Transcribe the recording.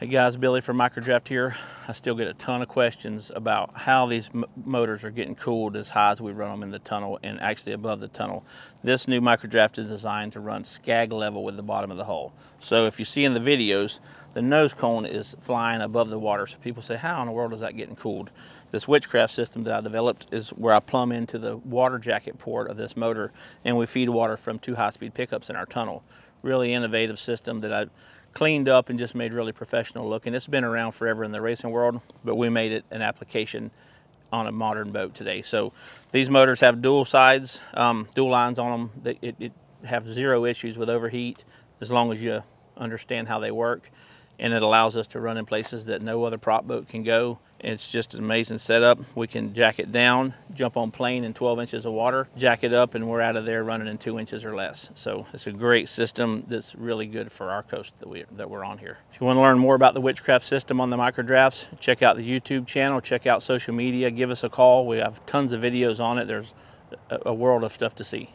Hey guys, Billy from Microdraft here. I still get a ton of questions about how these motors are getting cooled as high as we run them in the tunnel and actually above the tunnel. This new Microdraft is designed to run skag level with the bottom of the hull. So if you see in the videos, the nose cone is flying above the water. So people say, how in the world is that getting cooled? This witchcraft system that I developed is where I plumb into the water jacket port of this motor and we feed water from two high-speed pickups in our tunnel. Really innovative system that I cleaned up and just made really professional looking. It's been around forever in the racing world, but we made it an application on a modern boat today. So these motors have dual sides, um, dual lines on them. It, it have zero issues with overheat as long as you understand how they work and it allows us to run in places that no other prop boat can go. It's just an amazing setup. We can jack it down, jump on plane in 12 inches of water, jack it up, and we're out of there running in two inches or less. So it's a great system that's really good for our coast that, we, that we're on here. If you want to learn more about the Witchcraft system on the microdrafts, check out the YouTube channel, check out social media, give us a call. We have tons of videos on it. There's a world of stuff to see.